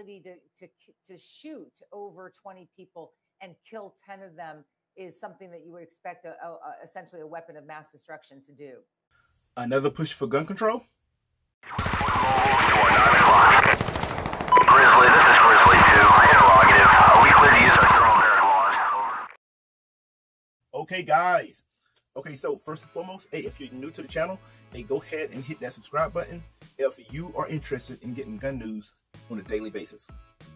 ability to, to, to shoot over 20 people and kill 10 of them is something that you would expect a, a, a, essentially a weapon of mass destruction to do. Another push for gun control? Grizzly, this is Grizzly 2. Interrogative. Are uh, we clear to use our thermal laws? Okay, guys. Okay, so first and foremost, hey, if you're new to the channel, hey, go ahead and hit that subscribe button if you are interested in getting gun news on a daily basis.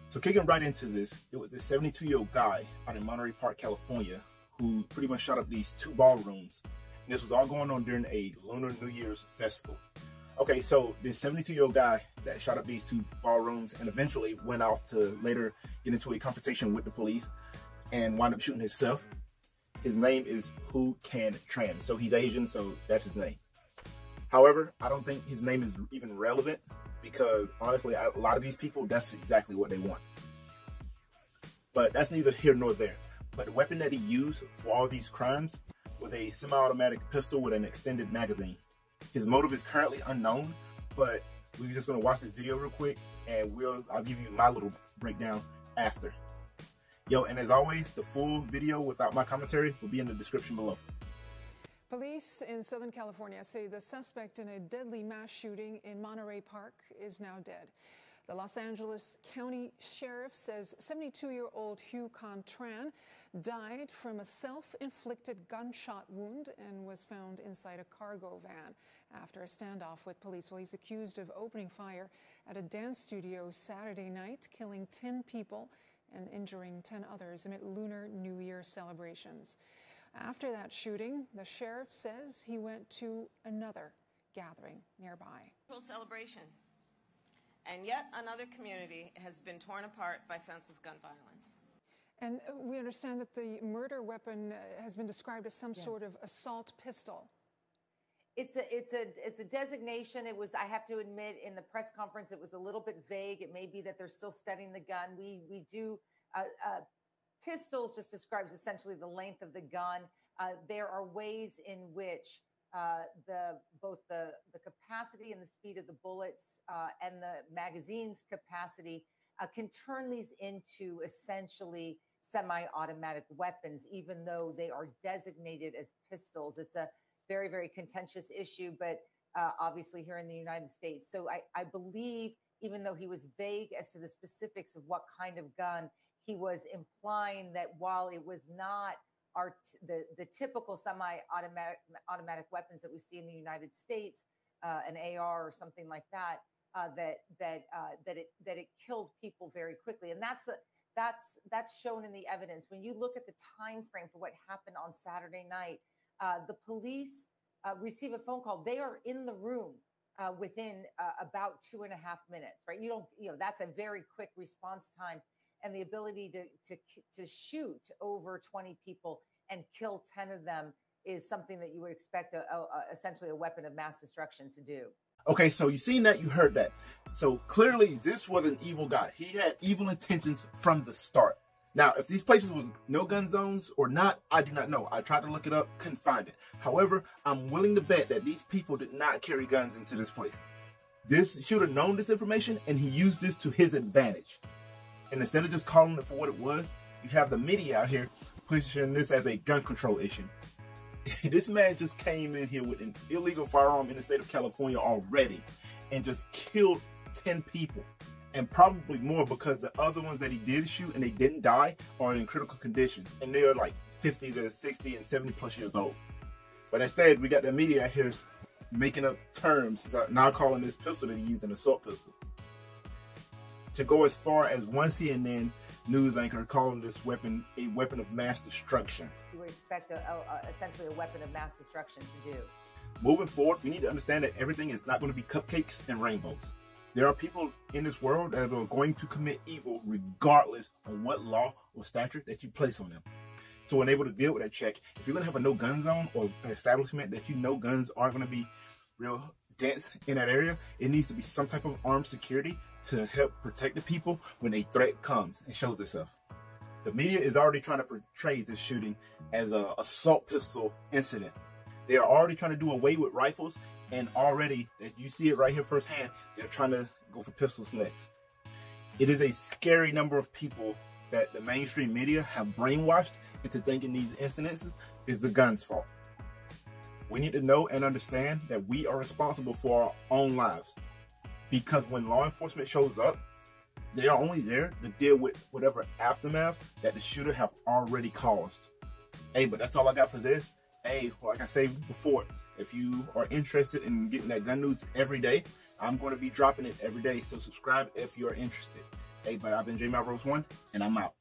So kicking right into this, it was this 72-year-old guy out in Monterey Park, California, who pretty much shot up these two ballrooms. And this was all going on during a Lunar New Year's festival. Okay, so this 72-year-old guy that shot up these two ballrooms and eventually went off to later get into a confrontation with the police and wind up shooting himself. His name is Huu Can Tran. So he's Asian, so that's his name. However, I don't think his name is even relevant because honestly, a lot of these people, that's exactly what they want. But that's neither here nor there. But the weapon that he used for all these crimes was a semi-automatic pistol with an extended magazine. His motive is currently unknown, but we're just gonna watch this video real quick and we'll I'll give you my little breakdown after. Yo, and as always, the full video without my commentary will be in the description below. Police in Southern California say the suspect in a deadly mass shooting in Monterey Park is now dead. The Los Angeles County Sheriff says 72 year old Huu Can Tran died from a self inflicted gunshot wound and was found inside a cargo van after a standoff with police. Well, he's accused of opening fire at a dance studio Saturday night, killing 10 people and injuring 10 others amid Lunar New Year celebrations. After that shooting, the sheriff says he went to another gathering nearby. Celebration. And yet another community has been torn apart by senseless gun violence. And uh, we understand that the murder weapon uh, has been described as some Yeah. sort of assault pistol. It's a it's a it's a designation. It was I have to admit in the press conference it was a little bit vague. It may be that they're still studying the gun. We we do uh, uh, pistols just describes essentially the length of the gun. Uh, there are ways in which uh, the both the the capacity and the speed of the bullets uh, and the magazine's capacity uh, can turn these into essentially semi-automatic weapons, even though they are designated as pistols. It's a very very contentious issue, but uh, obviously here in the United States. So I, I believe, even though he was vague as to the specifics of what kind of gun, he was implying that while it was not our the the typical semi-automatic automatic weapons that we see in the United States, uh, an AR or something like that, uh, that that uh, that it that it killed people very quickly, and that's the that's that's shown in the evidence. When you look at the time frame for what happened on Saturday night, uh, the police uh, receive a phone call. They are in the room uh, within about two and a half minutes, right? You don't, you know, that's a very quick response time, and the ability to to to shoot over 20 people and kill 10 of them is something that you would expect a, a, a essentially a weapon of mass destruction to do. Okay, so you seen that, you heard that. So clearly this was an evil guy. He had evil intentions from the start. Now, if these places was no gun zones or not, I do not know. I tried to look it up, couldn't find it. However, I'm willing to bet that these people did not carry guns into this place. This shooter known this information and he used this to his advantage. And instead of just calling it for what it was, you have the media out here pushing this as a gun control issue. this man just came in here with an illegal firearm in the state of California already and just killed 10 people and probably more because the other ones that he did shoot and they didn't die are in critical condition and they're like 50 to 60 and 70 plus years old. But instead, we got the media out here making up terms, now calling this pistol that he used an assault pistol. To go as far as one CNN news anchor calling this weapon a weapon of mass destruction. You would expect a, a, essentially a weapon of mass destruction to do. Moving forward, we need to understand that everything is not going to be cupcakes and rainbows. There are people in this world that are going to commit evil regardless of what law or statute that you place on them. So when able to deal with that check, if you're going to have a no gun zone or establishment that you know guns aren't going to be real dense in that area, it needs to be some type of armed security to help protect the people when a threat comes and shows itself. The media is already trying to portray this shooting as a assault pistol incident. They are already trying to do away with rifles, and already that you see it right here firsthand, they're trying to go for pistols next. It is a scary number of people that the mainstream media have brainwashed into thinking these incidences is the gun's fault. We need to know and understand that we are responsible for our own lives. Because when law enforcement shows up, they are only there to deal with whatever aftermath that the shooter have already caused. Hey, but that's all I got for this. Hey, like I said before, if you are interested in getting that gun news every day, I'm going to be dropping it every day. So subscribe if you're interested. Hey, but I've been J Rose One, and I'm out.